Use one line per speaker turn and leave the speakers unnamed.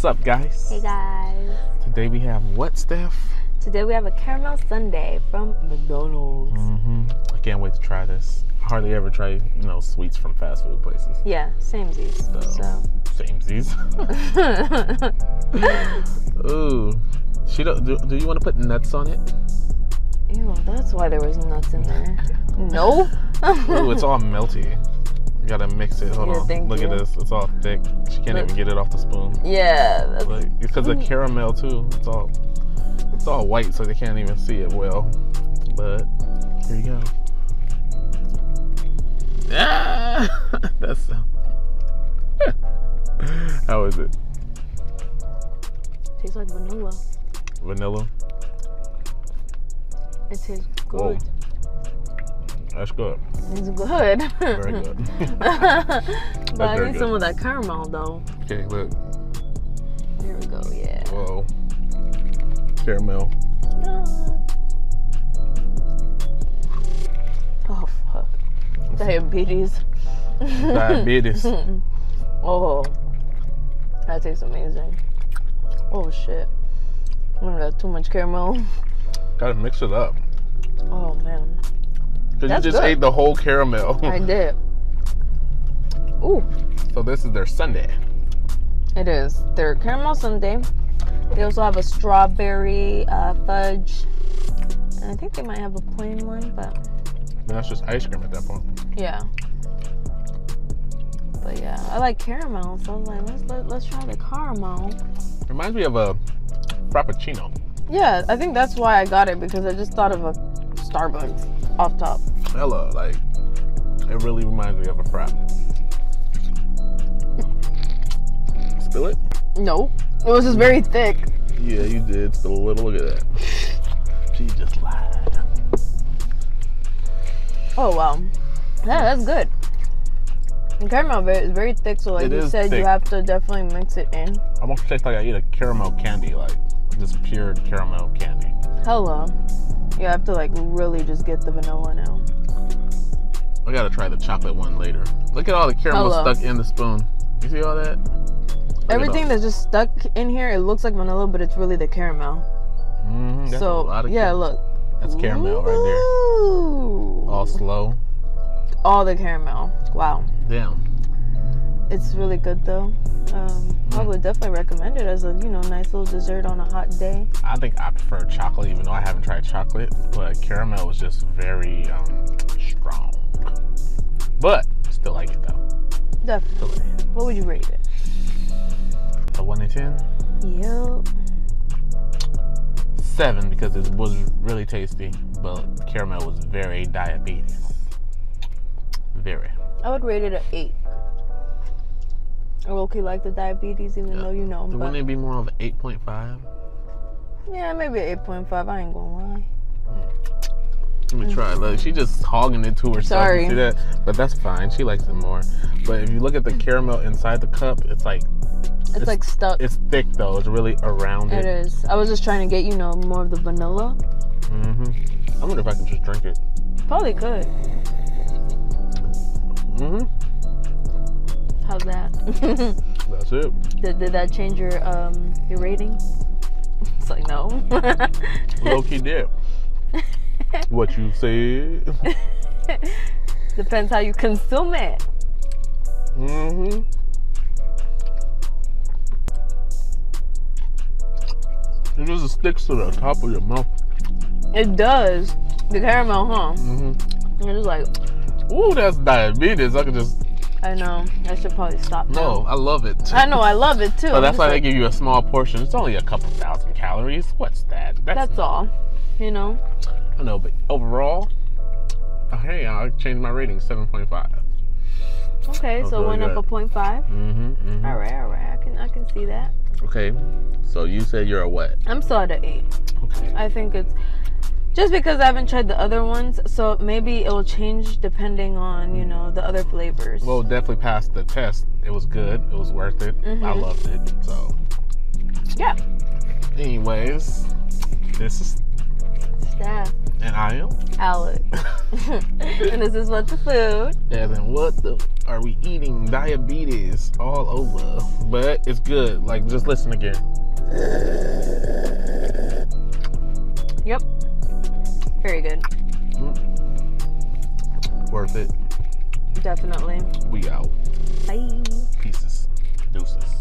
What's up, guys?
Hey guys.
Today we have what, Steph?
Today we have a caramel sundae from McDonald's.
Mm-hmm. I can't wait to try this. I hardly ever try, you know, sweets from fast food places.
Yeah, same Z's.
So,
So.
samesies. Ooh. She don't, do, do you want to put nuts on it?
Ew, that's why there was nuts in there. no.
Ooh, it's all melty. You gotta mix it. Hold
Yeah,
on. Look at this. It's all thick. She can't
Look.
even get it off the spoon.
yeah.
Like, because of caramel too. It's all it's all white, so they can't even see it well. But here you go. Ah, that's how is it?
tastes like vanilla.
Vanilla.
It tastes
Whoa.
Good.
That's good.
It's good.
Very good.
but I need some of that caramel though.
okay, look.
Here we go. Yeah.
Whoa. Caramel. Ah.
Oh fuck. Diabetes.
Diabetes.
oh, that tastes amazing. Oh shit. I got too much caramel.
Gotta mix it up.
Oh man,
Cause you just
good.
ate the whole caramel.
I did. Ooh,
so this is their sundae.
it is. Their caramel sundae. They also have a strawberry uh, fudge. And I think they might have a plain one, but
And that's just ice cream at that point.
yeah. But yeah, I like caramel, so I was like, let's let, let's try the caramel.
Reminds me of a frappuccino.
Yeah, I think that's why I got it because I just thought of a Starbucks off top.
Hella, like it really reminds me of a frap. Spill it?
No, it was just very thick.
Yeah, you did. Spill a little. Look at that. She just lied.
Oh wow, yeah, that's good. The caramel ve- is very thick, so like
It
you said,
thick.
you have to definitely mix it in.
Almost tastes like I eat a caramel candy, like just pure caramel candy.
Hella, you have to like really just get the vanilla now.
I gotta try the chocolate one later. Look at all the caramel
Hello.
stuck in the spoon. You see all that? Look
Everything
all-
that's just stuck in here, it looks like vanilla, but it's really the caramel.
Mhm,
so yeah, look.
That's caramel right there. All slow.
all the caramel. Wow.
Damn.
It's really good though. Um, I would definitely recommend it as a you know nice little dessert on a hot day.
I think I prefer chocolate, even though I haven't tried chocolate. But caramel is just very um, strong. But still like it though.
Definitely. What would you rate it?
A one to ten.
Yep.
Seven because it was really tasty, but caramel was very diabetes. Very.
I would rate it an eight. I okay like the diabetes, even though you know.
Wouldn't it be more of eight point five?
yeah, maybe eight point five. I ain't gonna lie.
Let me try. Look, she just hogging it to herself.
Sorry.
See that? But that's fine. She likes it more. But if you look at the caramel inside the cup, it's like
It's,
It's-
like stuck.
it's thick though. It's really around
It
it.
is. I was just trying to get you know more of the vanilla.
Mm-hmm. I wonder if I can just drink it.
Probably could.
Mm-hmm. That's it.
did, did that change your um your rating? It's like no.
Low key did. What you said.
Depends how you consume it.
Mm-hmm. It just sticks to the top of your mouth.
It does. The caramel, huh?
Mm-hmm.
You're just like,
Ooh, that's diabetes. I could just
I know. I should probably stop.
no.
now.
I love it.
I know. I love it too.
But that's why they give you a small portion. It's only a couple thousand calories. What's that?
That's all. You know.
I know, but overall, oh, hey, I changed my rating seven point five.
Okay, so
really
went up a point five.
Mm-hmm, mm-hmm.
All right, all right. I can I can see that.
Okay, so you said you're a what?
I'm still at an eight.
Okay.
I think it's just because I haven't tried the other ones, so maybe it will change depending on you know the other flavors.
Well, definitely passed the test. It was good. It was worth it. Mm-hmm.
I
loved it. So
yeah.
Anyways, this is
Steph.
And I am
Alex. and this is what the food.
As in what the are we eating? Diabetes all over, but it's good. Like just listen again.
Yep. Very good. Mm.
Worth it.
Definitely.
We out.
Bye.
Pieces. Deuces.